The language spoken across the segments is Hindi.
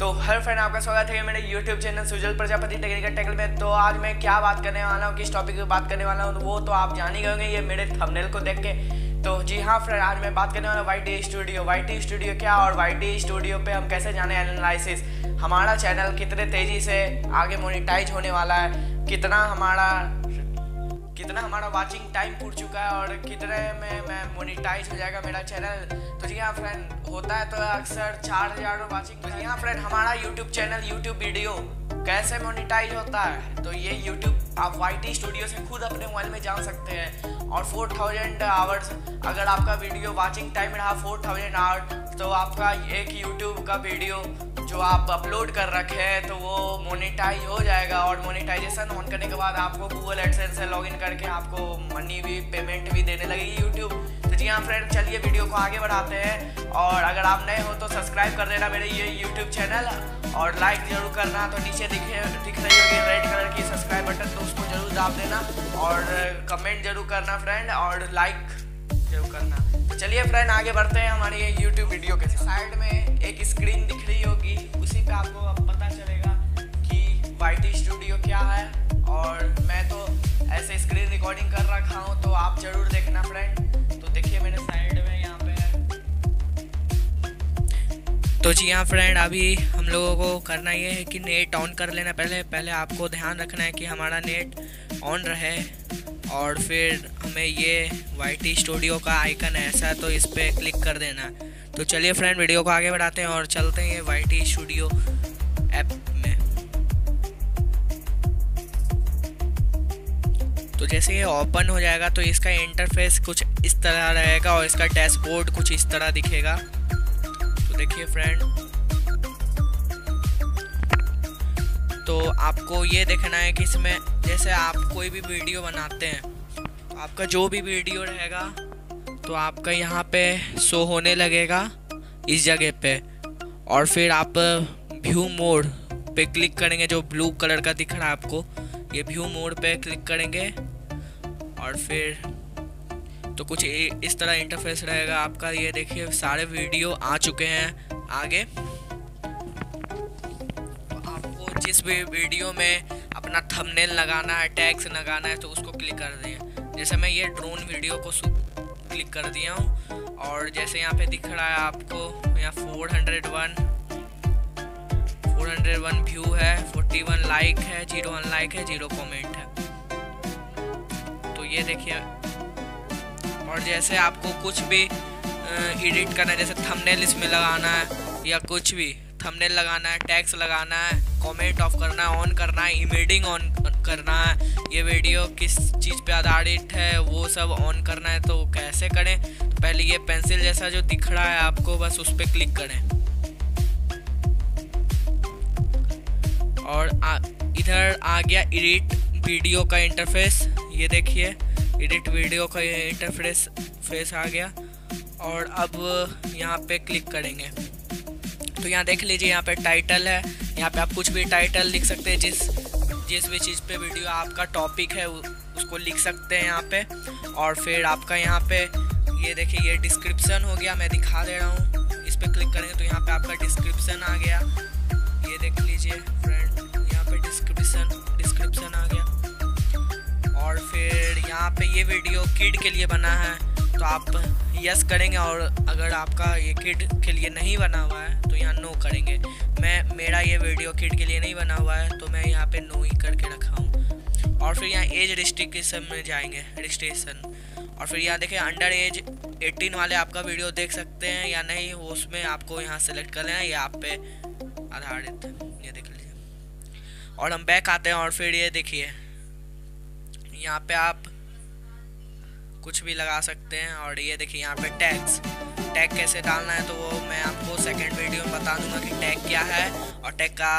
तो हर फ्रेंड आपका स्वागत है मेरे YouTube channel Sujal Prajapati technical tackle में। तो आज मैं क्या बात करने वाला हूँ, किस टॉपिक पे बात करने वाला हूँ, वो तो आप जान ही गए होंगे, ये मेरे थंबनेल को देख के। तो जी हाँ फ्रेंड आज मैं बात करने वाला Y studio Y T studio क्या और वाई टी स्टूडियो पे हम कैसे जाने एनालिसिस हमारा चैनल कितने तेज़ी से आगे मोनिटाइज होने वाला है, कितना हमारा कितना हमारा वाचिंग टाइम पूछ चुका है और कितने में मैं मोनिटाइज हो जाएगा मेरा चैनल तो जी हाँ फ्रेंड होता है तो अक्सर चार हज़ार वाचिंग तो जी हाँ फ्रेंड हमारा यूट्यूब चैनल यूट्यूब वीडियो कैसे मोनिटाइज होता है? तो ये यूट्यूब आप वाई टी स्टूडियो से खुद अपने मोबाइल में जान सकते हैं। और फोर थाउज़ेंड आवर्स अगर आपका वीडियो वाचिंग टाइम रहा फोर थाउज़ेंड आवर्स तो आपका एक यूट्यूब का वीडियो जो आप अपलोड कर रखे हैं तो वो मोनेटाइज हो जाएगा। और मोनेटाइजेशन ऑन करने के बाद आपको गूगल एडसेंस से लॉगिन करके आपको मनी भी पेमेंट भी देने लगेगी यूट्यूब तो जी हाँ फ्रेंड चलिए वीडियो को आगे बढ़ाते हैं। और अगर आप नए हो तो सब्सक्राइब कर देना मेरे ये यूट्यूब चैनल और लाइक ज़रूर करना। तो नीचे दिखे दिख रही होगी रेड कलर की सब्सक्राइब बटन तो उसको ज़रूर दाब देना और कमेंट ज़रूर करना फ्रेंड और लाइक ज़रूर करना। तो चलिए फ्रेंड आगे बढ़ते हैं हमारे ये यूट्यूब वीडियो के साइड में एक स्क्रीन दिख रही होगी, उसी पे आपको अब पता चलेगा कि वाई स्टूडियो क्या है। और मैं तो ऐसे स्क्रीन रिकॉर्डिंग कर रखा हूँ तो आप ज़रूर जी हाँ फ्रेंड अभी हम लोगों को करना ये है कि नेट ऑन कर लेना पहले। पहले आपको ध्यान रखना है कि हमारा नेट ऑन रहे और फिर हमें ये वाई टी स्टूडियो का आइकन ऐसा तो इस पर क्लिक कर देना। तो चलिए फ्रेंड वीडियो को आगे बढ़ाते हैं और चलते हैं ये वाई टी स्टूडियो ऐप में। तो जैसे ये ओपन हो जाएगा तो इसका इंटरफेस कुछ इस तरह रहेगा और इसका डैशबोर्ड कुछ इस तरह दिखेगा। तो देखिए फ्रेंड तो आपको ये देखना है कि इसमें जैसे आप कोई भी वीडियो बनाते हैं तो आपका जो भी वीडियो रहेगा तो आपका यहाँ पे शो होने लगेगा इस जगह पे। और फिर आप व्यू मोड पे क्लिक करेंगे, जो ब्लू कलर का दिख रहा है आपको, ये व्यू मोड पे क्लिक करेंगे। और फिर तो कुछ इस तरह इंटरफेस रहेगा आपका। ये देखिए, सारे वीडियो आ चुके हैं आगे। तो आपको जिस भी वीडियो में अपना थंबनेल लगाना है टैग्स लगाना है तो उसको क्लिक कर दें जैसे मैं ये ड्रोन वीडियो को क्लिक कर दिया हूँ, और जैसे यहाँ पे दिख रहा है आपको, यहाँ 401 401 व्यू है 41 लाइक है ज़ीरो अनलाइक है ज़ीरो कमेंट है। तो ये देखिए और जैसे आपको कुछ भी एडिट करना है जैसे थंबनेल इसमें लगाना है या कुछ भी थंबनेल लगाना है टैक्स लगाना है कमेंट ऑफ़ करना है ऑन करना है इमेडिंग ऑन करना है ये वीडियो किस चीज़ पे आधारित है वो सब ऑन करना है तो कैसे करें? तो पहले ये पेंसिल जैसा जो दिख रहा है आपको बस उस पर क्लिक करें। और आ, इधर आ गया एडिट वीडियो का इंटरफेस ये देखिए। एडिट वीडियो का ये इंटरफेस फेस आ गया और अब यहाँ पे क्लिक करेंगे। तो यहाँ देख लीजिए यहाँ पे टाइटल है, यहाँ पे आप कुछ भी टाइटल लिख सकते हैं, जिस जिस भी चीज़ पे वीडियो आपका टॉपिक है उसको लिख सकते हैं यहाँ पे। और फिर आपका यहाँ पे, ये देखिए, ये डिस्क्रिप्शन हो गया, मैं दिखा दे रहा हूँ। इस पर क्लिक करेंगे तो यहाँ पे आपका डिस्क्रिप्शन आ गया। ये देख लीजिए फ्रेंड यहाँ पे डिस्क्रिप्शन डिस्क्रिप्शन आ गया। और फिर यहाँ पे ये वीडियो किड के लिए बना है। तो आप यस करेंगे और अगर आपका ये किड के लिए नहीं बना हुआ है तो यहाँ नो करेंगे। मैं, मेरा ये वीडियो किड के लिए नहीं बना हुआ है तो मैं यहाँ पे नो ही करके रखा हूँ। और फिर यहाँ एज रिस्ट्रिक्शन में जाएँगे रजिस्ट्रेशन और फिर यहाँ देखिए अंडर एज 18 वाले आपका वीडियो देख सकते हैं या नहीं, उसमें आपको यहाँ सेलेक्ट कर लेना ये आप पे आधारित, ये देख लीजिए। और हम बैक आते हैं और फिर ये देखिए। यहाँ पे आप कुछ भी लगा सकते हैं और ये देखिए यहाँ पे टैग्स टैग कैसे डालना है तो वो मैं आपको सेकंड वीडियो में बता दूँगा कि टैग क्या है और टैग का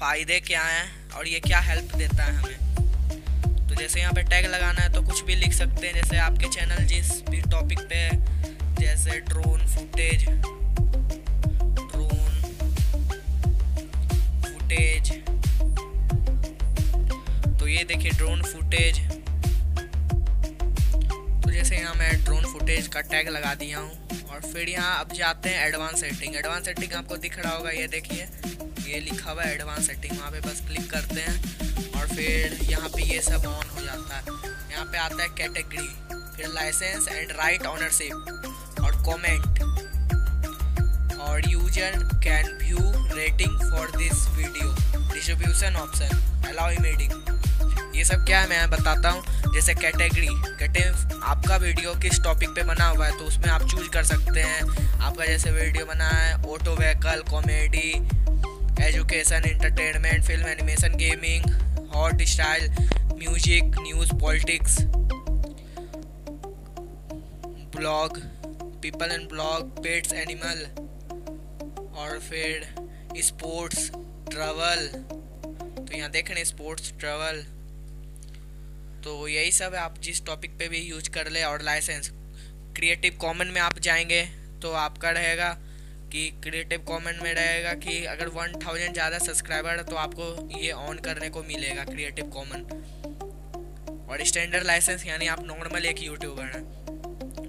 फ़ायदे क्या हैं और ये क्या हेल्प देता है हमें। तो जैसे यहाँ पे टैग लगाना है तो कुछ भी लिख सकते हैं, जैसे आपके चैनल जिस भी टॉपिक पे, जैसे ड्रोन फुटेज ड्रोन फुटेज तो ये देखिए ड्रोन फुटेज जैसे यहाँ मैं ड्रोन फुटेज का टैग लगा दिया हूँ और फिर यहाँ अब जाते हैं एडवांस सेटिंग एडवांस सेटिंग आपको दिख रहा होगा, ये देखिए। ये लिखा हुआ है एडवांस सेटिंग वहाँ पे बस क्लिक करते हैं और फिर यहाँ पे ये सब ऑन हो जाता है। यहाँ पे आता है कैटेगरी फिर लाइसेंस एंड राइट ऑनरशिप और कमेंट और user can view rating for this video distribution option allow embedding ये सब क्या है मैं बताता हूँ? जैसे कैटेगरी हैं आपका वीडियो किस टॉपिक पे बना हुआ है तो उसमें आप चूज़ कर सकते हैं। आपका जैसे वीडियो बना है auto vehicle comedy education entertainment film animation gaming hot style music news politics blog people and blog pets animal और फिर स्पोर्ट्स ट्रैवल तो यहाँ देख रहे हैं स्पोर्ट्स ट्रैवल तो यही सब है, आप जिस टॉपिक पे भी यूज़ कर ले, और लाइसेंस क्रिएटिव कॉमन में आप जाएँगे तो आपका रहेगा कि क्रिएटिव कॉमन में रहेगा कि अगर वन थाउज़ेंड ज़्यादा सब्सक्राइबर है तो आपको ये ऑन करने को मिलेगा क्रिएटिव कॉमन और स्टैंडर्ड लाइसेंस यानी आप नॉर्मल एक यूट्यूबर हैं।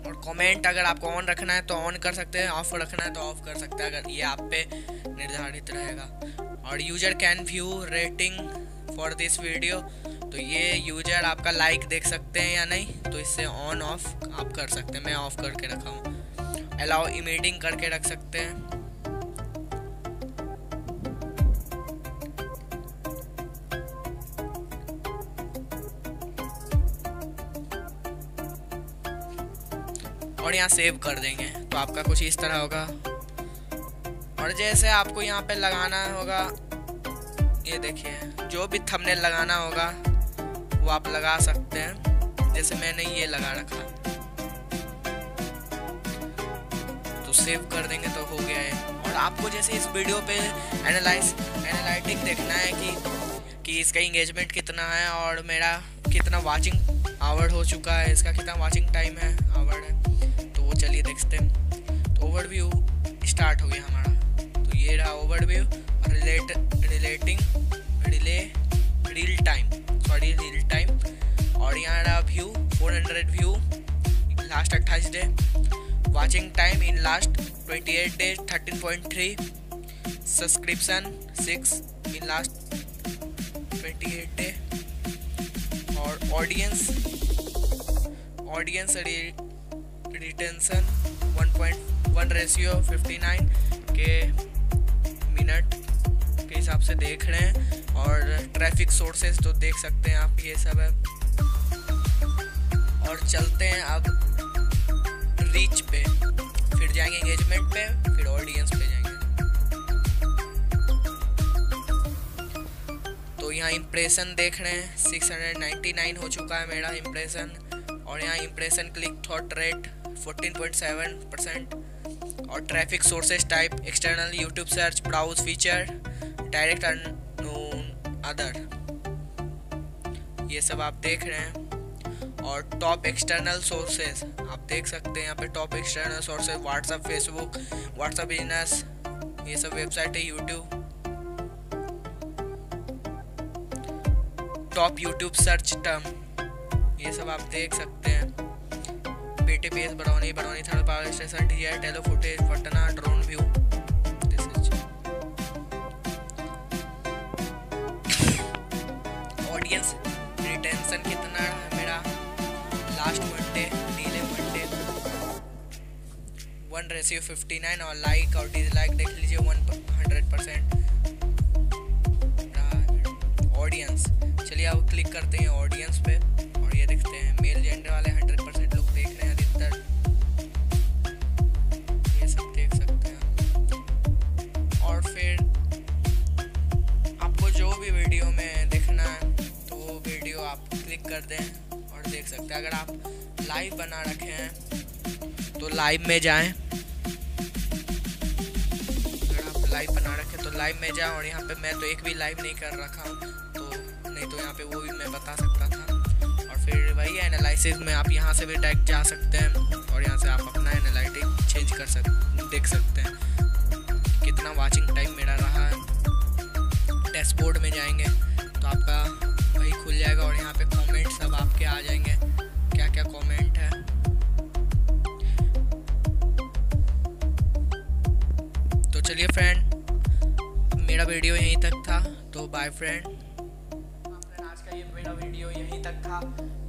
और कमेंट अगर आपको ऑन रखना है तो ऑन कर सकते हैं ऑफ़ रखना है तो ऑफ़ कर सकते हैं, अगर ये आप पे निर्धारित रहेगा। और user can view rating for this video तो ये यूज़र आपका लाइक देख सकते हैं या नहीं? तो इससे ऑन ऑफ़ आप कर सकते हैं। मैं ऑफ़ करके रखा हूँ। अलाउ इमेडिंग करके रख सकते हैं। और यहाँ सेव कर देंगे। तो आपका कुछ इस तरह होगा। और जैसे आपको यहाँ पे लगाना होगा, ये देखिए, जो भी थंबनेल लगाना होगा वो आप लगा सकते हैं। जैसे मैंने ये लगा रखा। तो सेव कर देंगे तो हो गया है और आपको जैसे इस वीडियो पे एनालाइज एनालिटिक देखना है कि कि इसका इंगेजमेंट कितना है और मेरा कितना वाचिंग आवर हो चुका है, इसका कितना वाचिंग टाइम है आवर है। तो वो चलिए देखते हैं। तो ओवरव्यू स्टार्ट हो गया हमारा। तो ये रहा ओवरव्यू और relate relating relay reel time sorry reel 400 view last अट्ठाईस day watching time in last 28 days 13.3 subscription 6 in last 28 day और ऑडियंस ऑडियंस रिटेंशन 1.1 रेशियो 59 के मिनट के हिसाब से देख रहे हैं। और ट्रैफ़िक सोर्सेज तो देख सकते हैं आप, ये सब है। और चलते हैं अब रीच पे। फिर जाएँगे एंगेजमेंट पे, फिर ऑडियंस पे जाएँगे। तो यहाँ इम्प्रेशन देख रहे हैं। 699 हो चुका है मेरा इम्प्रेशन और यहाँ impression click through rate 14.7 percent और traffic sources type external YouTube search browse feature direct other ये सब आप देख रहे हैं। और टॉप एक्सटर्नल सोर्सेज आप देख सकते हैं यहाँ पे top external sources WhatsApp Facebook WhatsApp business ये सब वेबसाइट है YouTube top YouTube search term ये सब आप देख सकते हैं। BTPS Barauni Barauni third power station DR Tello footage Patna drone view audience one ratio fifty nine और लाइक और डिसलाइक देख लीजिए वन हंड्रेड परसेंट ऑडियंस चलिए अब क्लिक करते हैं ऑडियंस पे और ये देखते हैं मेल जेंडर वाले हंड्रेड परसेंट लोग देख रहे हैं अधिकतर। ये सब देख सकते हैं। और फिर आपको जो भी वीडियो में देखना है तो वो वीडियो आप क्लिक कर दें और देख सकते हैं। अगर आप लाइव बना रखे हैं तो लाइव में जाएँ। लाइव में जाएँ और यहाँ पे मैं तो एक भी लाइव नहीं कर रखा हूँ तो नहीं तो यहाँ पे वो भी मैं बता सकता था। और फिर वही एनालिसिस में आप यहाँ से भी डायरेक्ट जा सकते हैं और यहाँ से आप अपना एनालिटिक चेंज कर सक, देख सकते हैं। कितना वाचिंग टाइम मेरा रहा है। डैशबोर्ड में जाएँगे तो आपका वही खुल जाएगा और यहाँ पे कमेंट सब आपके आ जाएँगे। क्या क्या कमेंट है? तो चलिए फ्रेंड वीडियो यहीं तक था तो बाय फ्रेंड फ्रेंड आज का ये मेरा वीडियो यहीं तक था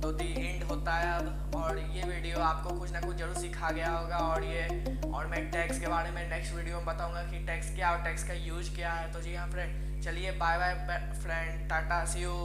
तो दी एंड होता है अब, और ये वीडियो आपको कुछ ना कुछ ज़रूर सिखा गया होगा, और ये, और मैं टैक्स के बारे में नेक्स्ट वीडियो में बताऊँगा कि टैक्स क्या और टैक्स का यूज़ क्या है। तो जी हाँ फ्रेंड चलिए bye bye friend tata see you